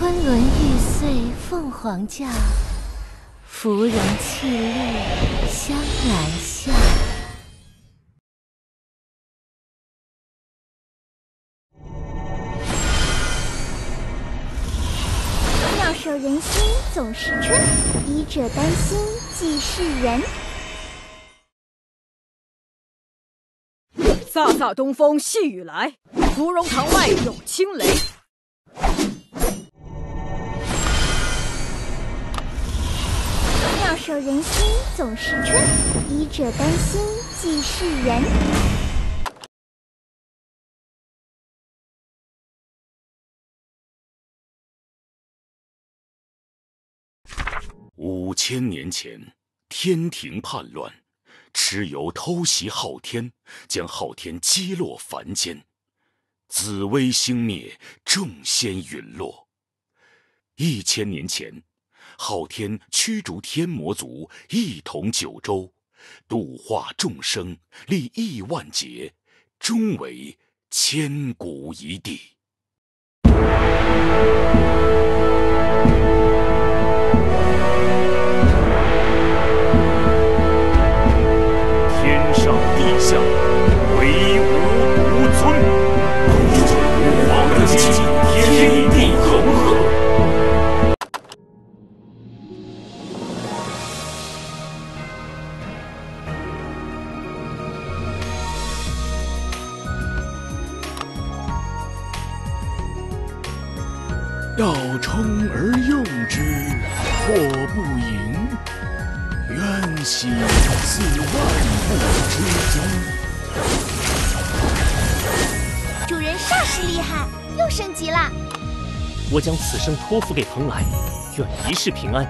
昆仑玉碎凤凰叫，芙蓉泣露香兰笑。妙手仁心总是春，医者丹心济世人。飒飒东风细雨来，芙蓉塘外有轻雷。妙手仁心总是春，医者丹心济世人。五千年前，天庭叛乱，蚩尤偷袭昊天，将昊天击落凡间，紫薇星灭，众仙陨落。一千年前，昊天驱逐天魔族，一统九州，度化众生，历亿万劫，终为千古一帝。要冲而用之，或不盈。渊兮似万物之宗。主人煞是厉害，又升级了。我将此生托付给蓬莱，愿一世平安。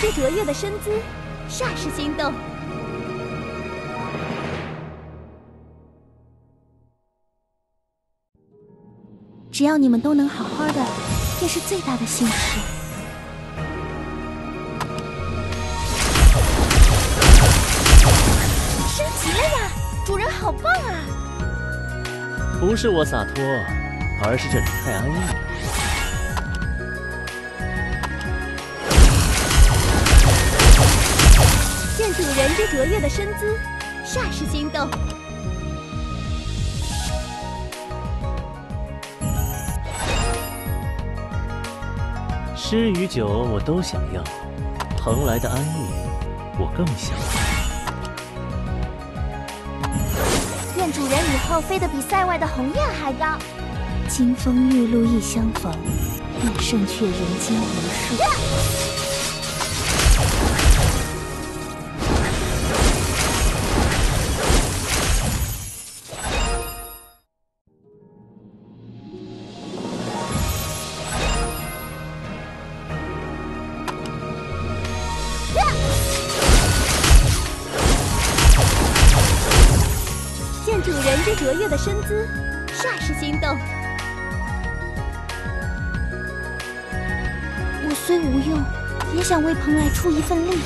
见主人这卓越的身姿，煞是心动。只要你们都能好好的，便是最大的幸事。升级了呀！主人好棒啊！不是我洒脱，而是这里太安逸。见卓越的身姿，煞是心动。诗与酒我都想要，蓬莱的安逸我更想要。愿主人以后飞得比塞外的鸿雁还高。金风玉露一相逢，便胜却人间无数。见卓越的身姿，煞是心动。我虽无用，也想为蓬莱出一份力。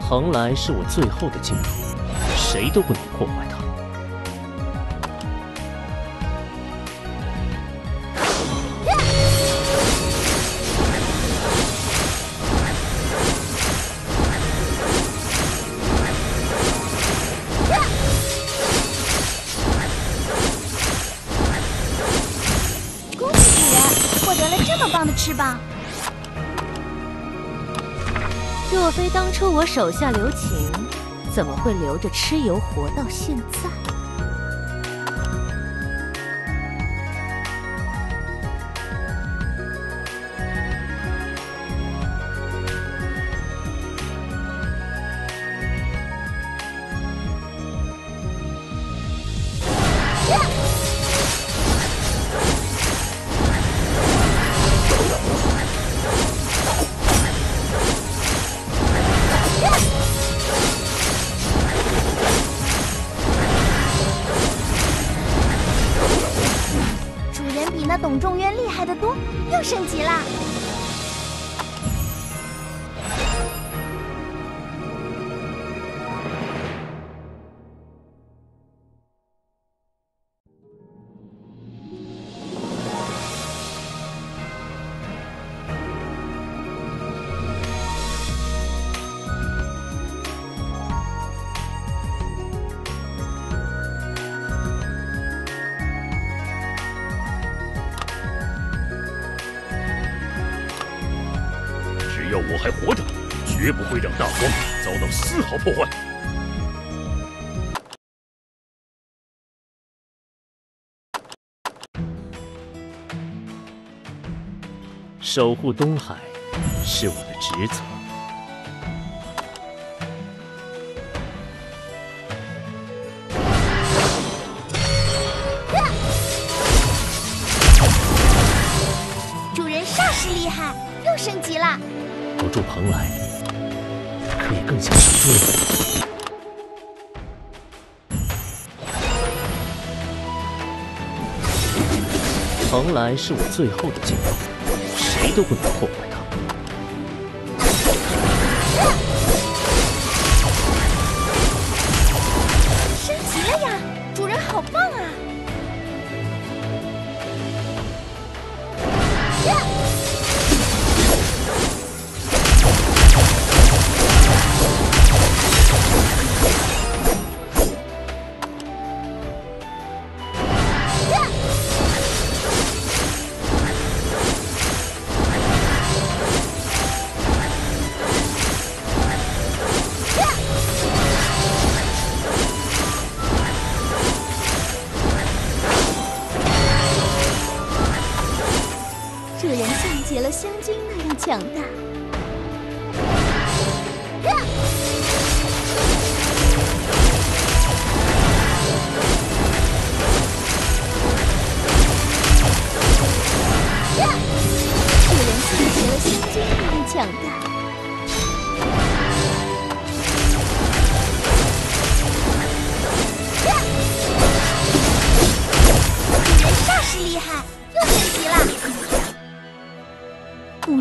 蓬莱是我最后的净土，谁都不能破坏。是吧！若非当初我手下留情，怎么会留着蚩尤活到现在？只要我还活着，绝不会让大荒遭到丝毫破坏。守护东海是我的职责。蓬莱，可以更像守住。蓬莱是我最后的进攻，谁都不能破将军那样强大。这人像结了将军那样强大。主人煞是厉害，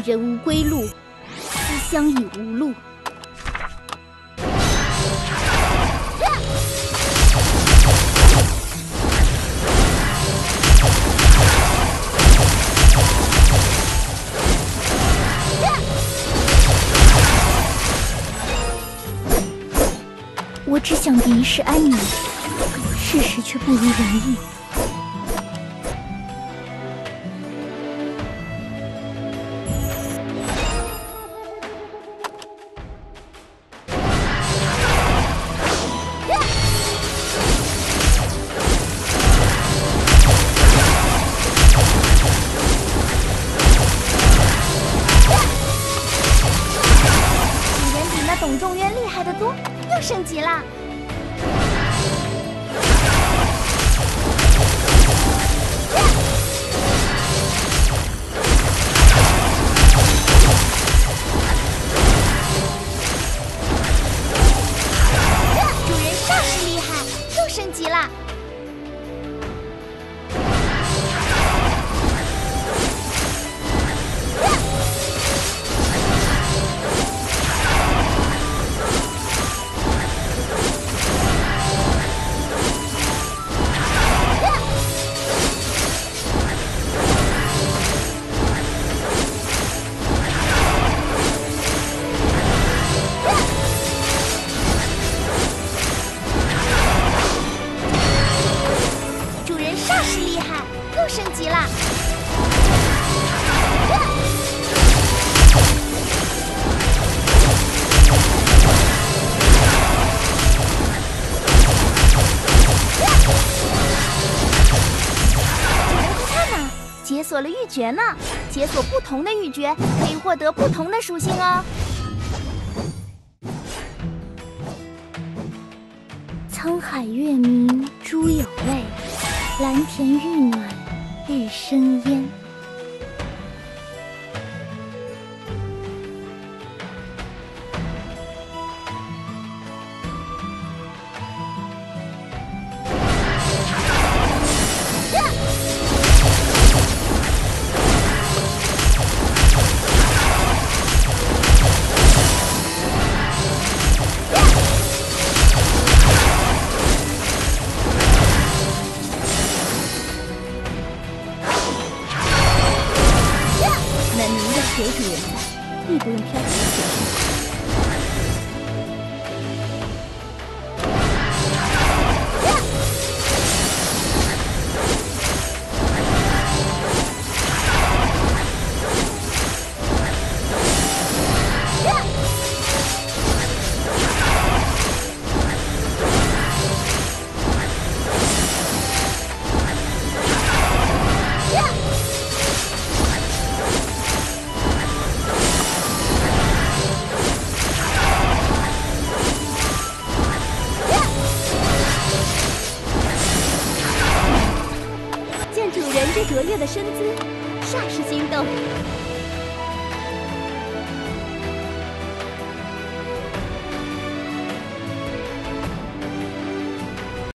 人无归路，思乡已无路。我只想一世安宁，事实却不如人意。人比那董仲渊厉害的多，又升级了！主人煞是厉害，又升级了！锁了玉诀呢！解锁不同的玉诀，可以获得不同的属性哦。沧海月明珠有泪，蓝田玉暖日生烟。的身姿，煞是心动。